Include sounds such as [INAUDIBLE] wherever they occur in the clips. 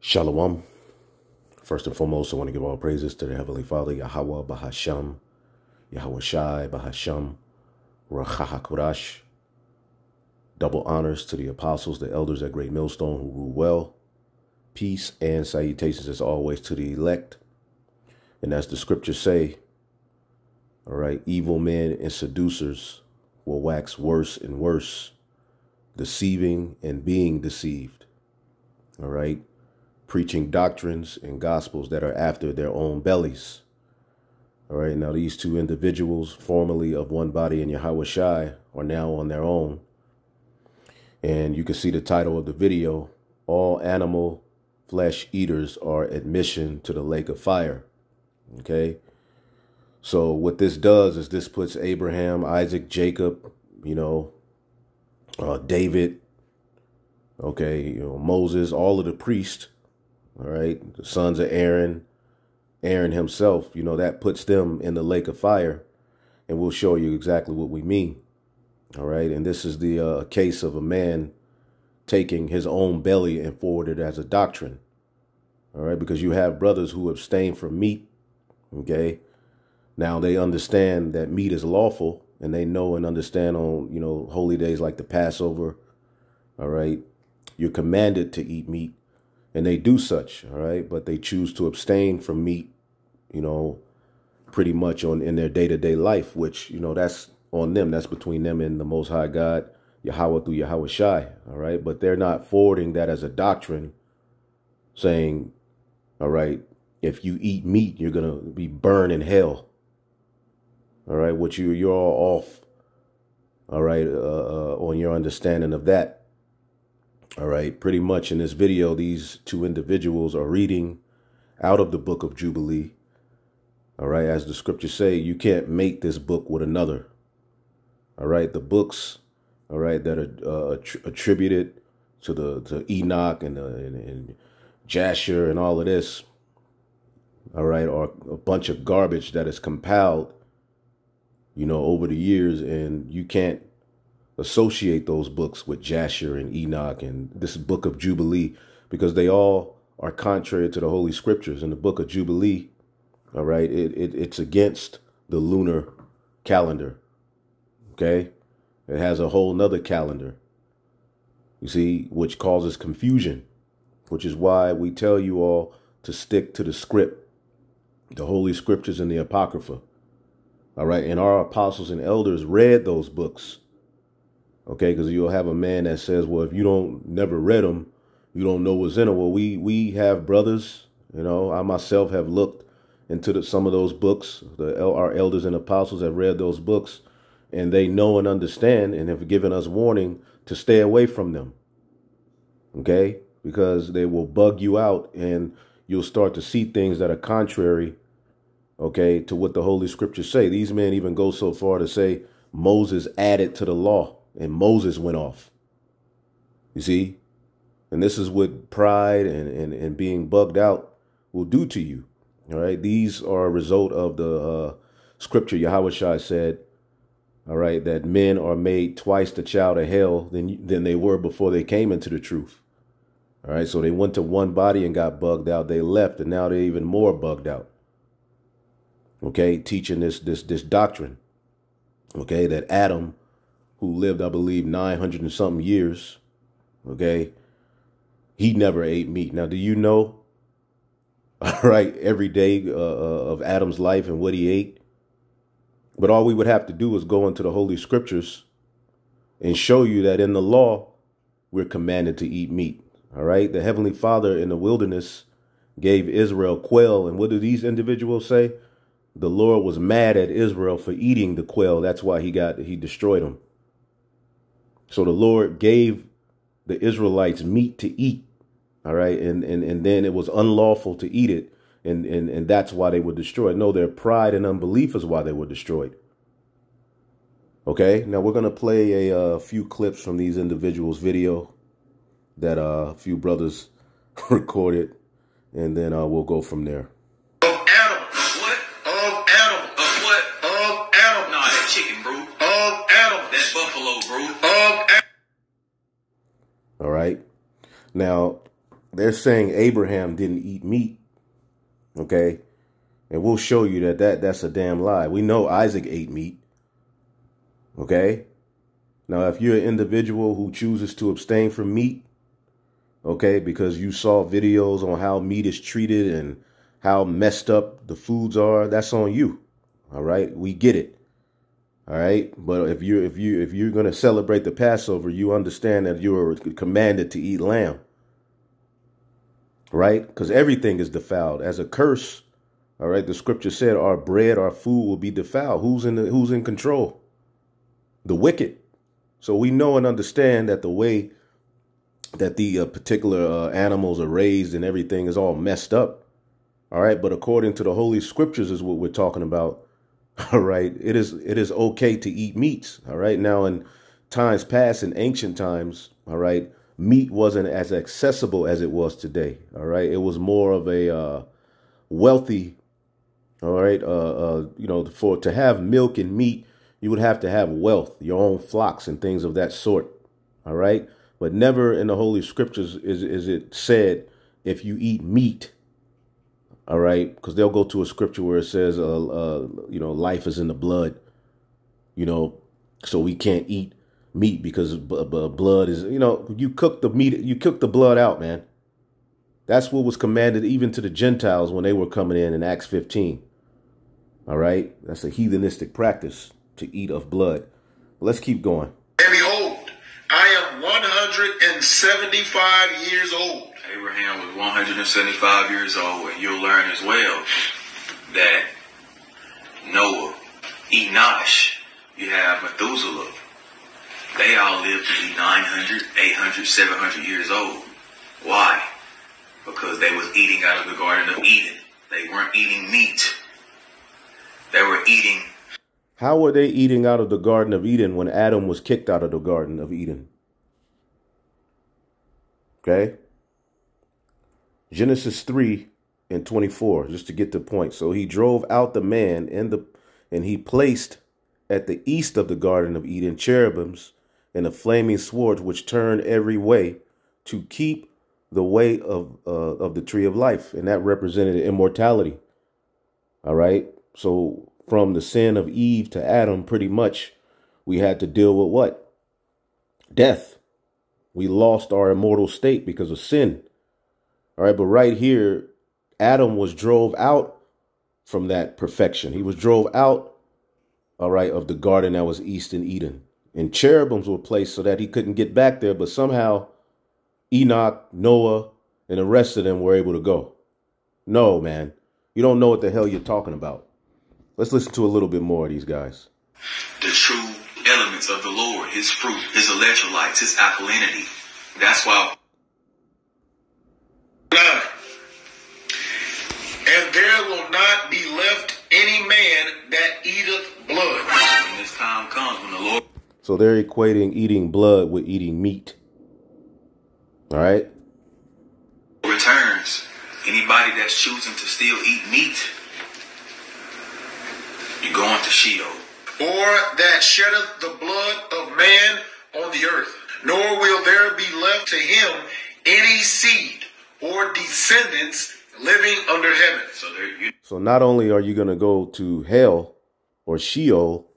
Shalom. First and foremost, I want to give all praises to the Heavenly Father, Yahweh Bahasham, Yahweh Shai Bahasham, Rahahakurash. Double honors to the apostles, the elders at Great Millstone who rule well. Peace and salutations as always to the elect. And as the scriptures say, all right, evil men and seducers will wax worse and worse, deceiving and being deceived. All right preaching doctrines and gospels that are after their own bellies. All right, now these two individuals, formerly of one body in Yahweh Shai, are now on their own. And you can see the title of the video, All Animal Flesh Eaters Are Admission to the Lake of Fire. Okay, so what this does is this puts Abraham, Isaac, Jacob, you know, uh, David, okay, you know, Moses, all of the priests all right, the sons of Aaron, Aaron himself, you know, that puts them in the lake of fire. And we'll show you exactly what we mean. All right, and this is the uh, case of a man taking his own belly and forward it as a doctrine. All right, because you have brothers who abstain from meat. Okay, now they understand that meat is lawful and they know and understand on, you know, holy days like the Passover. All right, you're commanded to eat meat and they do such, all right, but they choose to abstain from meat, you know, pretty much on in their day-to-day life, which, you know, that's on them. That's between them and the Most High God, Yahweh through Yahweh Shai, all right? But they're not forwarding that as a doctrine, saying, all right, if you eat meat, you're going to be burned in hell, all right? Which you, you're all off, all right, uh, uh, on your understanding of that. All right, pretty much in this video, these two individuals are reading out of the book of Jubilee. All right, as the scriptures say, you can't make this book with another. All right, the books, all right, that are uh, attributed to the to Enoch and, uh, and, and Jasher and all of this, all right, are a bunch of garbage that is compiled, you know, over the years, and you can't associate those books with Jasher and Enoch and this book of Jubilee because they all are contrary to the Holy Scriptures. In the book of Jubilee, all right, it, it it's against the lunar calendar. Okay, it has a whole nother calendar. You see, which causes confusion, which is why we tell you all to stick to the script, the Holy Scriptures and the Apocrypha. All right, and our apostles and elders read those books Okay, because you'll have a man that says, "Well, if you don't never read them, you don't know what's in them." Well, we we have brothers. You know, I myself have looked into the, some of those books. The our elders and apostles have read those books, and they know and understand, and have given us warning to stay away from them. Okay, because they will bug you out, and you'll start to see things that are contrary. Okay, to what the Holy Scriptures say. These men even go so far to say Moses added to the law and Moses went off. You see? And this is what pride and, and, and being bugged out will do to you. All right. These are a result of the uh, scripture Yahweh said, all right, that men are made twice the child of hell than, than they were before they came into the truth. All right. So they went to one body and got bugged out. They left and now they're even more bugged out. Okay. Teaching this, this, this doctrine. Okay. That Adam who lived, I believe, 900 and something years, okay, he never ate meat. Now, do you know, [LAUGHS] all right, every day uh, uh, of Adam's life and what he ate? But all we would have to do is go into the Holy Scriptures and show you that in the law, we're commanded to eat meat. All right. The Heavenly Father in the wilderness gave Israel quail. And what do these individuals say? The Lord was mad at Israel for eating the quail. That's why he got, he destroyed them. So the Lord gave the Israelites meat to eat. All right. And, and, and then it was unlawful to eat it. And, and, and that's why they were destroyed. No, their pride and unbelief is why they were destroyed. Okay. Now we're going to play a, a few clips from these individuals video that uh, a few brothers [LAUGHS] recorded. And then uh, we'll go from there. Now, they're saying Abraham didn't eat meat. Okay. And we'll show you that, that that's a damn lie. We know Isaac ate meat. Okay. Now, if you're an individual who chooses to abstain from meat, okay, because you saw videos on how meat is treated and how messed up the foods are, that's on you. All right. We get it. All right. But if you if you if you're going to celebrate the Passover, you understand that you are commanded to eat lamb. Right? Because everything is defiled. As a curse, all right, the scripture said our bread, our food will be defiled. Who's in the who's in control? The wicked. So we know and understand that the way that the uh, particular uh, animals are raised and everything is all messed up. All right, but according to the holy scriptures is what we're talking about. [LAUGHS] All right, it is it is okay to eat meats. All right, now in times past, in ancient times, all right, meat wasn't as accessible as it was today. All right, it was more of a uh, wealthy. All right, uh, uh, you know, for to have milk and meat, you would have to have wealth, your own flocks and things of that sort. All right, but never in the holy scriptures is is it said if you eat meat all right, because they'll go to a scripture where it says, uh, uh, you know, life is in the blood, you know, so we can't eat meat because blood is, you know, you cook the meat, you cook the blood out, man. That's what was commanded even to the Gentiles when they were coming in in Acts 15. All right, that's a heathenistic practice to eat of blood. Let's keep going. And behold, I am 175 years old Abraham was 175 years old, and you'll learn as well that Noah, Enosh, you have Methuselah. They all lived to be 900, 800, 700 years old. Why? Because they was eating out of the Garden of Eden. They weren't eating meat. They were eating. How were they eating out of the Garden of Eden when Adam was kicked out of the Garden of Eden? Okay? Genesis 3 and 24, just to get the point. So he drove out the man and the and he placed at the east of the Garden of Eden cherubims and a flaming sword which turned every way to keep the way of uh, of the tree of life, and that represented immortality. All right. So from the sin of Eve to Adam, pretty much we had to deal with what? Death. We lost our immortal state because of sin. All right, but right here, Adam was drove out from that perfection. He was drove out, all right, of the garden that was east in Eden. And cherubims were placed so that he couldn't get back there, but somehow Enoch, Noah, and the rest of them were able to go. No, man. You don't know what the hell you're talking about. Let's listen to a little bit more of these guys. The true elements of the Lord, his fruit, his electrolytes, his alkalinity. That's why and there will not be left any man that eateth blood. When this time comes, when the Lord. So they're equating eating blood with eating meat. All right. Returns. Anybody that's choosing to still eat meat, you're going to Sheol. Or that sheddeth the blood of man on the earth, nor will there be left to him any seed or descendants living under heaven. So there you So not only are you going to go to hell or Sheol,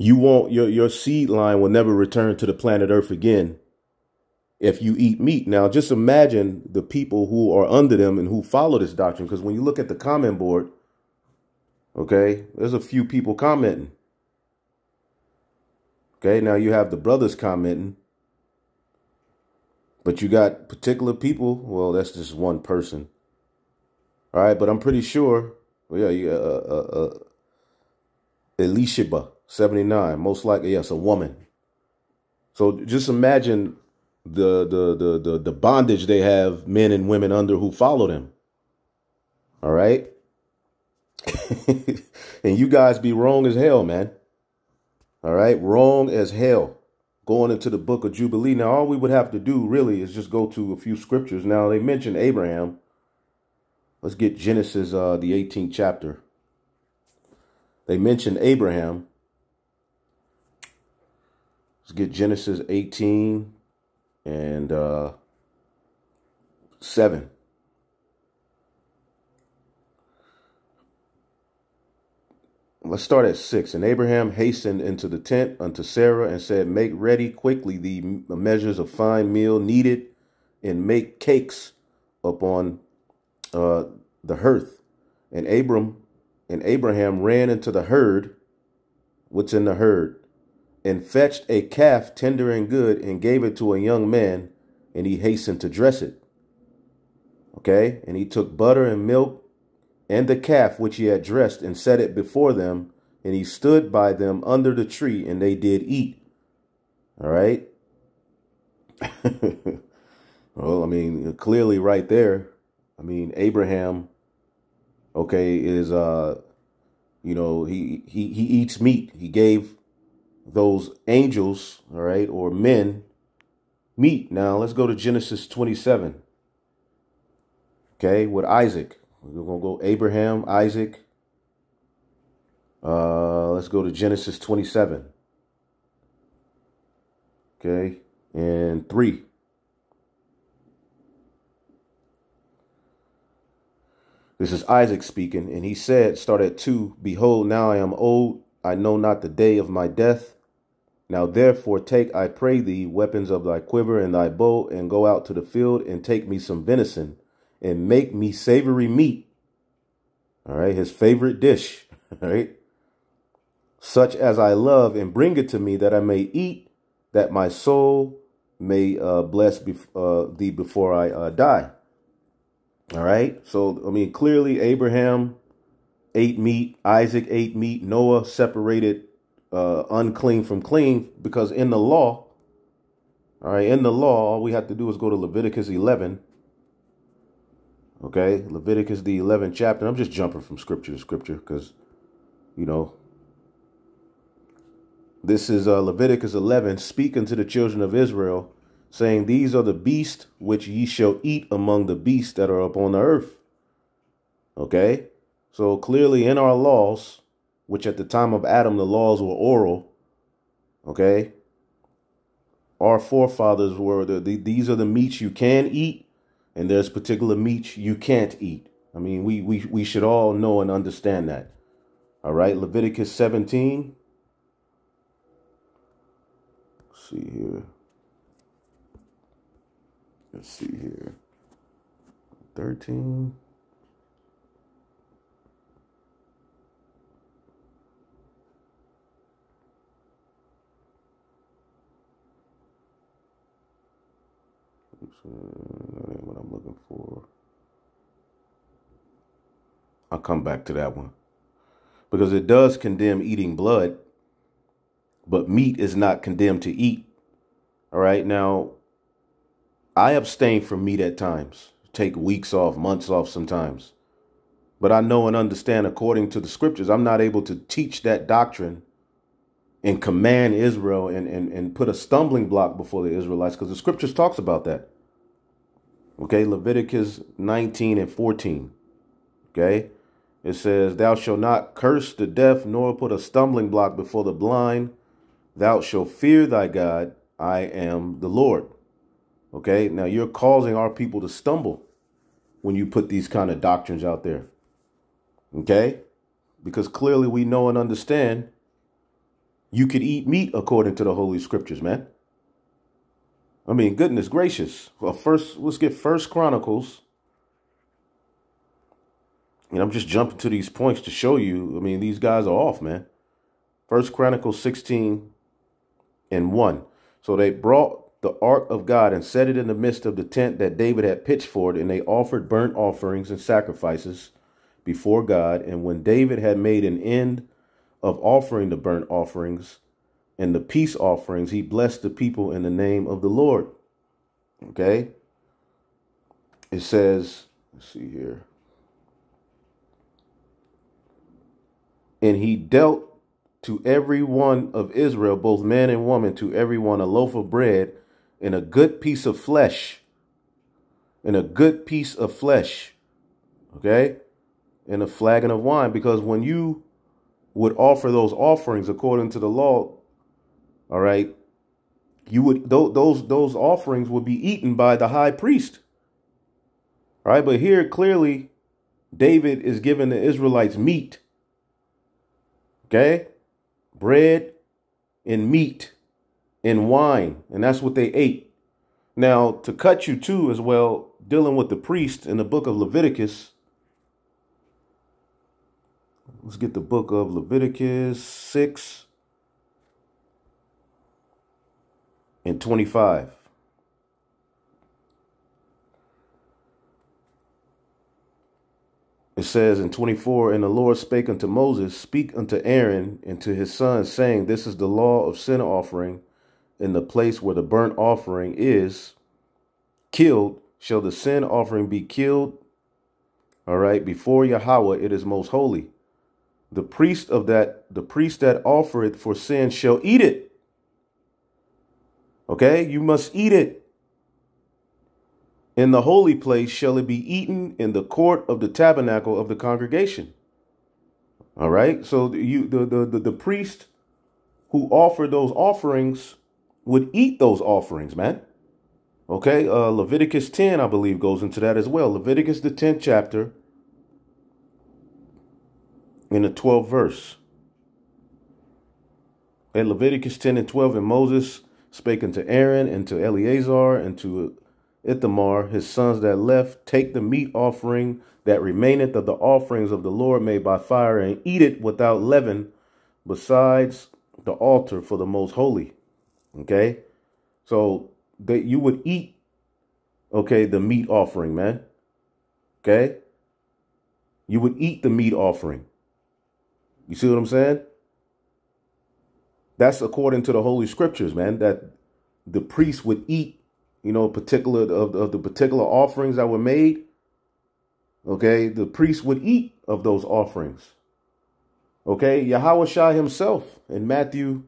you won't your your seed line will never return to the planet Earth again if you eat meat. Now just imagine the people who are under them and who follow this doctrine because when you look at the comment board, okay, there's a few people commenting. Okay, now you have the brothers commenting but you got particular people. Well, that's just one person. All right, but I'm pretty sure. Well, yeah, yeah, uh, uh, uh, Elisheba, 79, most likely, yes, a woman. So just imagine the, the the the the bondage they have men and women under who follow them. All right, [LAUGHS] and you guys be wrong as hell, man. All right, wrong as hell going into the book of Jubilee. Now, all we would have to do really is just go to a few scriptures. Now, they mentioned Abraham. Let's get Genesis, uh, the 18th chapter. They mentioned Abraham. Let's get Genesis 18 and uh, 7. Let's start at 6. And Abraham hastened into the tent unto Sarah and said, Make ready quickly the measures of fine meal needed and make cakes upon uh, the hearth. And Abram and Abraham ran into the herd, what's in the herd, and fetched a calf tender and good and gave it to a young man, and he hastened to dress it. Okay, and he took butter and milk and the calf which he had dressed and set it before them, and he stood by them under the tree, and they did eat. All right. [LAUGHS] well, I mean, clearly right there, I mean, Abraham, okay, is uh, you know, he he he eats meat. He gave those angels, all right, or men meet. Now let's go to Genesis 27. Okay, with Isaac. We're gonna go Abraham, Isaac. Uh, let's go to Genesis 27. Okay, and three. This is Isaac speaking, and he said, start at two, Behold, now I am old, I know not the day of my death. Now therefore take, I pray thee, weapons of thy quiver and thy bow, and go out to the field, and take me some venison, and make me savory meat. All right, his favorite dish, [LAUGHS] all right? Such as I love, and bring it to me that I may eat, that my soul may uh, bless bef uh, thee before I uh, die. All right. So, I mean, clearly Abraham ate meat, Isaac ate meat, Noah separated uh, unclean from clean because in the law, all right, in the law, all we have to do is go to Leviticus 11. Okay, Leviticus, the 11th chapter. I'm just jumping from scripture to scripture because, you know, this is uh, Leviticus 11, speaking to the children of Israel saying, These are the beasts which ye shall eat among the beasts that are upon the earth. Okay? So clearly in our laws, which at the time of Adam, the laws were oral, okay? Our forefathers were, the, the, these are the meats you can eat, and there's particular meats you can't eat. I mean, we, we, we should all know and understand that. All right, Leviticus 17. Let's see here. Let's see here. 13. That ain't what I'm looking for. I'll come back to that one. Because it does condemn eating blood, but meat is not condemned to eat. All right. Now, I abstain from meat at times, take weeks off, months off sometimes. But I know and understand according to the scriptures, I'm not able to teach that doctrine and command Israel and, and, and put a stumbling block before the Israelites because the scriptures talks about that. Okay, Leviticus 19 and 14. Okay, it says, Thou shalt not curse the deaf, nor put a stumbling block before the blind. Thou shalt fear thy God. I am the Lord. Okay, now you're causing our people to stumble when you put these kind of doctrines out there. Okay, because clearly we know and understand you could eat meat according to the Holy Scriptures, man. I mean, goodness gracious. Well, first, let's get First Chronicles. And I'm just jumping to these points to show you. I mean, these guys are off, man. First Chronicles 16 and 1. So they brought the ark of God and set it in the midst of the tent that David had pitched for it, and they offered burnt offerings and sacrifices before God. And when David had made an end of offering the burnt offerings and the peace offerings, he blessed the people in the name of the Lord. Okay? It says, let's see here. And he dealt to every one of Israel, both man and woman, to every one a loaf of bread and a good piece of flesh, And a good piece of flesh, okay, And a flagon of wine. Because when you would offer those offerings according to the law, all right, you would those those offerings would be eaten by the high priest. All right, but here clearly David is giving the Israelites meat. Okay? Bread and meat and wine, and that's what they ate. Now, to cut you too as well, dealing with the priest in the book of Leviticus. Let's get the book of Leviticus 6 and 25. It says in 24, And the Lord spake unto Moses, Speak unto Aaron and to his sons, saying, This is the law of sin offering in the place where the burnt offering is killed. Shall the sin offering be killed? All right, before Yahweh, it is most holy. The priest of that, the priest that offereth for sin shall eat it. Okay, you must eat it. In the holy place shall it be eaten in the court of the tabernacle of the congregation. All right. So you the the the, the priest who offered those offerings would eat those offerings, man. Okay, uh, Leviticus 10, I believe, goes into that as well. Leviticus, the 10th chapter, in the 12th verse. In Leviticus 10 and 12, and Moses spake unto Aaron and to Eleazar and to Ithamar, his sons that left, take the meat offering that remaineth of the offerings of the Lord made by fire, and eat it without leaven, besides the altar for the most holy. Okay? So that you would eat, okay, the meat offering, man. Okay? You would eat the meat offering. You see what I'm saying? That's according to the Holy Scriptures, man, that the priest would eat you know, particular of, of the particular offerings that were made, okay, the priest would eat of those offerings. Okay, Yahweh himself in Matthew,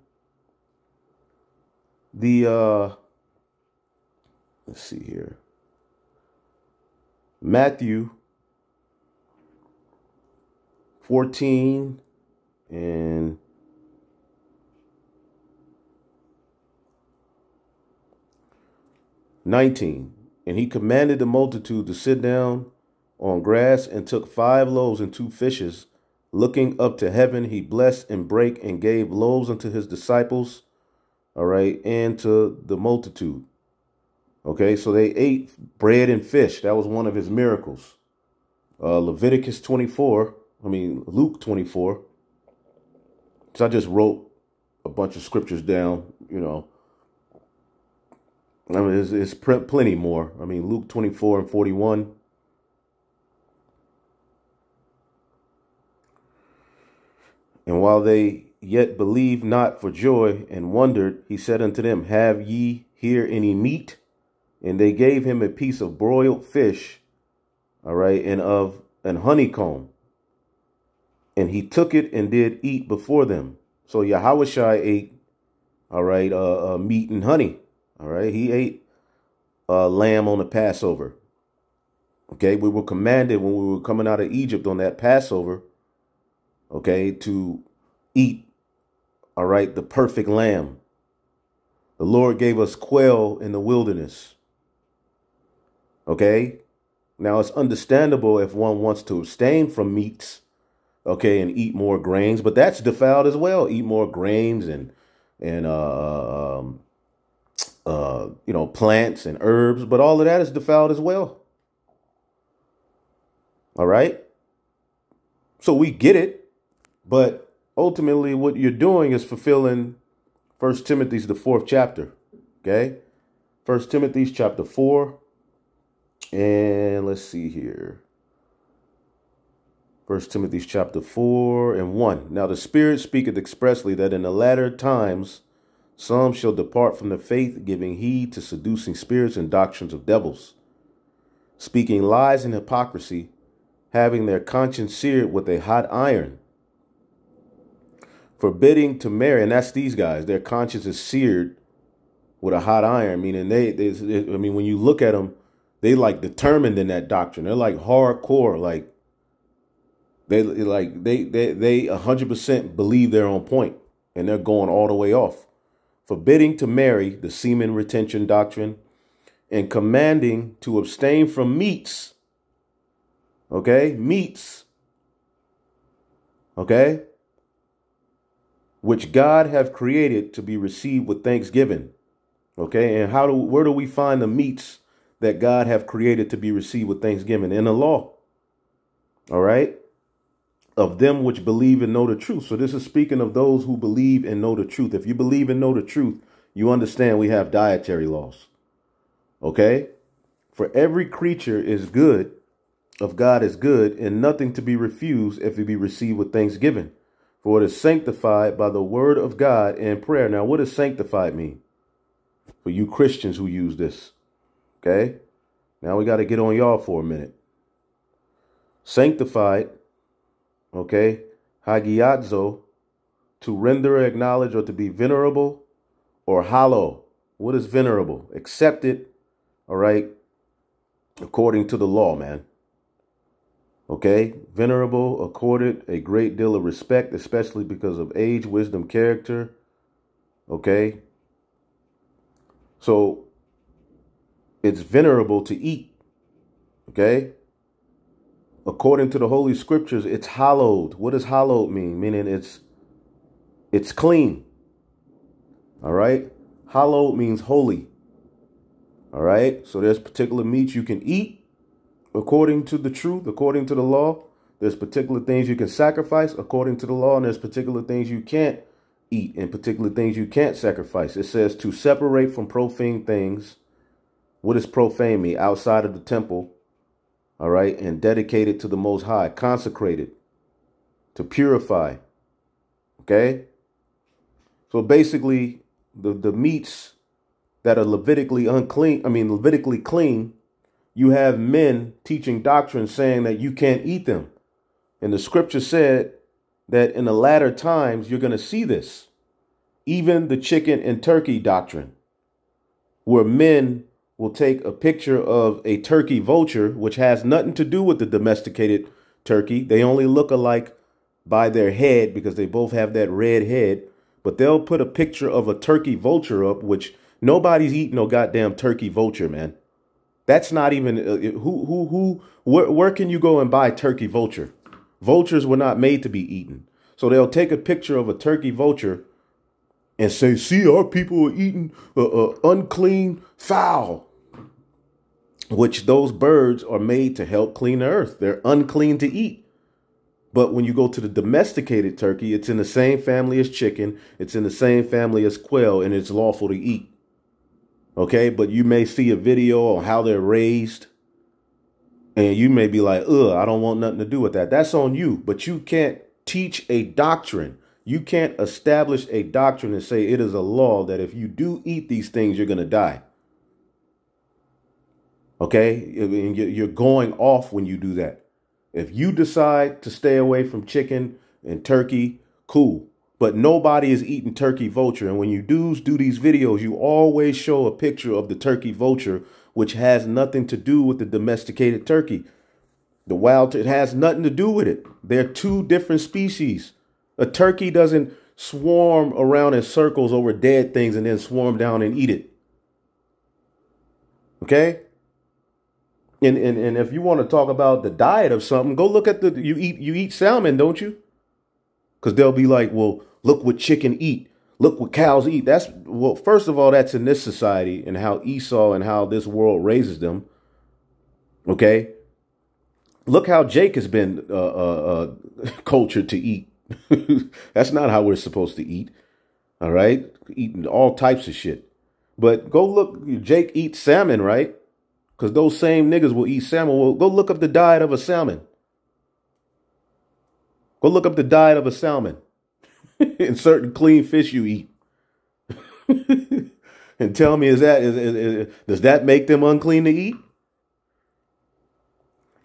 the, uh, let's see here, Matthew 14 and 19. And he commanded the multitude to sit down on grass and took five loaves and two fishes. Looking up to heaven, he blessed and brake and gave loaves unto his disciples, all right, and to the multitude. Okay, so they ate bread and fish. That was one of his miracles. Uh, Leviticus 24, I mean, Luke 24. So I just wrote a bunch of scriptures down, you know, I mean, it's, it's plenty more. I mean, Luke 24 and 41. And while they yet believed not for joy and wondered, he said unto them, Have ye here any meat? And they gave him a piece of broiled fish, all right, and of an honeycomb. And he took it and did eat before them. So Yahweh ate, all right, uh, uh, meat and honey. All right. He ate uh, lamb on the Passover. Okay. We were commanded when we were coming out of Egypt on that Passover, okay, to eat, all right, the perfect lamb. The Lord gave us quail in the wilderness. Okay. Now it's understandable if one wants to abstain from meats, okay, and eat more grains, but that's defiled as well. Eat more grains and and uh, um, uh, you know, plants and herbs, but all of that is defiled as well. All right. So we get it, but ultimately what you're doing is fulfilling First Timothy's the fourth chapter. Okay. First Timothy's chapter four. And let's see here. First Timothy's chapter 4 and 1. Now the Spirit speaketh expressly that in the latter times some shall depart from the faith, giving heed to seducing spirits and doctrines of devils, speaking lies and hypocrisy, having their conscience seared with a hot iron, forbidding to marry. And that's these guys. Their conscience is seared with a hot iron, meaning they, they I mean, when you look at them, they like determined in that doctrine. They're like hardcore, like they like they they they 100% believe they're on point and they're going all the way off forbidding to marry, the semen retention doctrine, and commanding to abstain from meats okay, meats, okay, which God have created to be received with thanksgiving. Okay, and how do where do we find the meats that God have created to be received with thanksgiving in the law? All right, of them which believe and know the truth. So this is speaking of those who believe and know the truth. If you believe and know the truth, you understand we have dietary laws. Okay, for every creature is good of God is good, and nothing to be refused if it be received with thanksgiving. For it is sanctified by the word of God and prayer. Now, what does sanctified mean? for you Christians who use this. Okay? Now we got to get on y'all for a minute. Sanctified, okay, hagiazo, to render, acknowledge, or to be venerable or hallow. What is venerable? Accepted, all right, according to the law, man. Okay, venerable, accorded a great deal of respect, especially because of age, wisdom, character. Okay, so it's venerable to eat. Okay? According to the Holy Scriptures, it's hallowed. What does hallowed mean? Meaning it's it's clean. All right? Hallowed means holy. All right? So there's particular meats you can eat according to the truth, according to the law. There's particular things you can sacrifice according to the law, and there's particular things you can't eat and particular things you can't sacrifice. It says to separate from profane things. What does profane mean? Outside of the temple, all right, and dedicated to the Most High, consecrated, to purify, okay? So basically, the, the meats that are Levitically unclean, I mean, Levitically clean, you have men teaching doctrine saying that you can't eat them. And the scripture said that in the latter times you're going to see this. Even the chicken and turkey doctrine, where men will take a picture of a turkey vulture, which has nothing to do with the domesticated turkey. They only look alike by their head because they both have that red head. But they'll put a picture of a turkey vulture up, which nobody's eating no goddamn turkey vulture, man. That's not even uh, who who who. Where, where can you go and buy turkey vulture? Vultures were not made to be eaten. So they'll take a picture of a turkey vulture and say, see, our people are eating uh, uh, unclean fowl, which those birds are made to help clean the earth. They're unclean to eat. But when you go to the domesticated turkey, it's in the same family as chicken, it's in the same family as quail, and it's lawful to eat. Okay, but you may see a video on how they're raised and you may be like, ugh, I don't want nothing to do with that. That's on you. But you can't teach a doctrine. You can't establish a doctrine and say it is a law that if you do eat these things, you're going to die. Okay? You're going off when you do that. If you decide to stay away from chicken and turkey, cool. But nobody is eating turkey vulture. And when you do do these videos, you always show a picture of the turkey vulture which has nothing to do with the domesticated turkey. The wild, it has nothing to do with it. They're two different species. A turkey doesn't swarm around in circles over dead things and then swarm down and eat it. Okay? And, and, and if you want to talk about the diet of something, go look at the you eat you eat salmon, don't you? Because they'll be like, well, look what chicken eat look what cows eat. That's well, first of all, that's in this society and how Esau and how this world raises them. Okay. Look how Jake has been uh, uh, uh, [LAUGHS] cultured to eat. [LAUGHS] that's not how we're supposed to eat. All right. Eating all types of shit. But go look, Jake eats salmon, right? Because those same niggas will eat salmon. Well, go look up the diet of a salmon. Go look up the diet of a salmon. [LAUGHS] and certain clean fish you eat. [LAUGHS] and tell me, is that is, is, is, does that make them unclean to eat?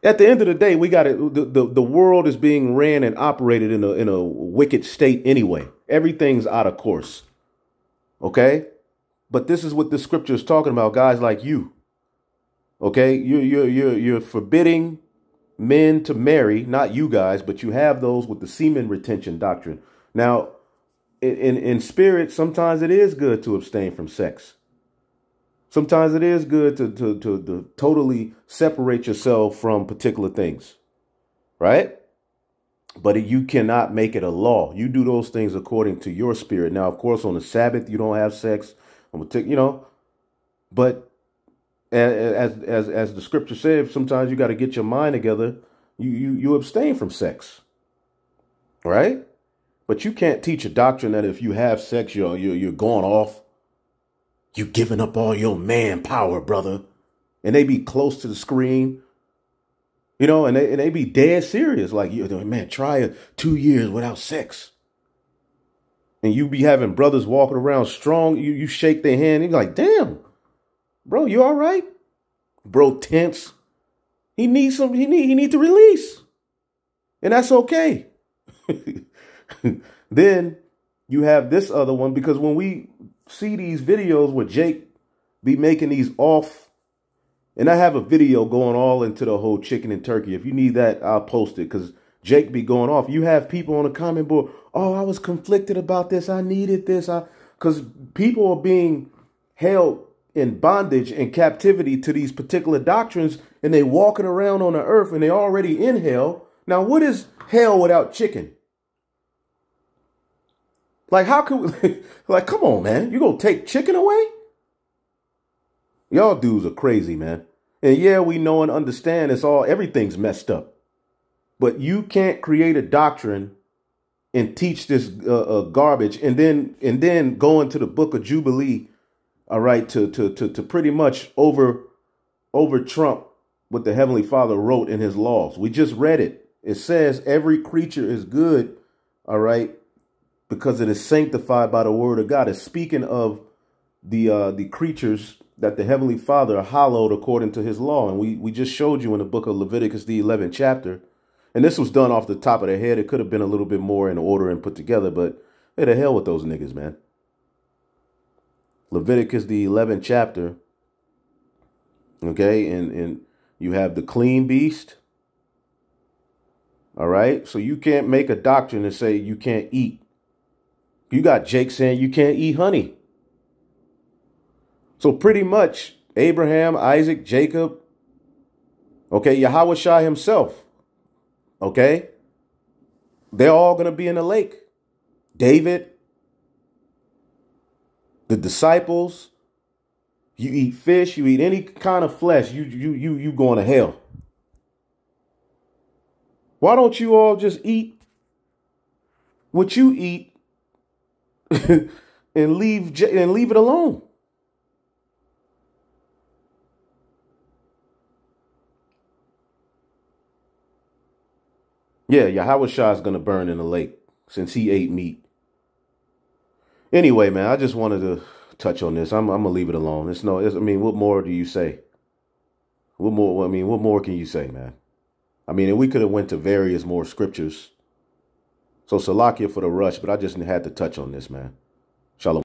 At the end of the day, we got it. The, the, the world is being ran and operated in a in a wicked state anyway. Everything's out of course. Okay, but this is what the scripture is talking about, guys like you. Okay, you're you're you're you're forbidding men to marry, not you guys, but you have those with the semen retention doctrine. Now, in, in spirit, sometimes it is good to abstain from sex. Sometimes it is good to, to, to, to totally separate yourself from particular things. right? But you cannot make it a law. You do those things according to your spirit. Now, of course, on the Sabbath, you don't have sex. I'm gonna take, you know, but as as as the scripture says, sometimes you got to get your mind together. You you you abstain from sex, right? But you can't teach a doctrine that if you have sex, you're you're, you're going off. You giving up all your manpower, brother, and they be close to the screen, you know, and they and they be dead serious. Like you, man, try two years without sex, and you be having brothers walking around strong. You you shake their hand, and you're like, damn Bro, you all right? Bro tense. He needs some, he need he need to release. And that's okay. [LAUGHS] then you have this other one because when we see these videos where Jake be making these off, and I have a video going all into the whole chicken and turkey. If you need that, I'll post it because Jake be going off. You have people on the comment board, oh, I was conflicted about this. I needed this. I because people are being held in bondage and captivity to these particular doctrines and they walking around on the earth and they already in hell. Now, what is hell without chicken? Like, how could we, [LAUGHS] like, come on, man. You gonna take chicken away? Y'all dudes are crazy, man. And yeah, we know and understand it's all, everything's messed up. But you can't create a doctrine and teach this uh, uh, garbage and then, and then go into the book of Jubilee all right, to to to to pretty much over over trump what the heavenly Father wrote in his laws. We just read it. It says every creature is good, all right, because it is sanctified by the word of God. It's speaking of the uh the creatures that the heavenly Father hallowed according to his law. And we we just showed you in the book of Leviticus, the 11th chapter. And this was done off the top of the head. It could have been a little bit more in order and put together, but hey, the hell with those niggas, man. Leviticus, the 11th chapter. Okay, and, and you have the clean beast. All right, so you can't make a doctrine and say you can't eat. You got Jake saying you can't eat honey. So pretty much Abraham, Isaac, Jacob, okay, Yahweh himself, okay, they're all going to be in the lake. David, the disciples, you eat fish, you eat any kind of flesh, you you you you going to hell. Why don't you all just eat what you eat [LAUGHS] and leave and leave it alone? Yeah, Yahweh Shai is going to burn in the lake since he ate meat. Anyway, man, I just wanted to touch on this. I'm, I'm gonna leave it alone. It's no. It's, I mean, what more do you say? What more? I mean, what more can you say, man? I mean, we could have went to various more scriptures. So Salakia for the rush, but I just had to touch on this, man. Shalom.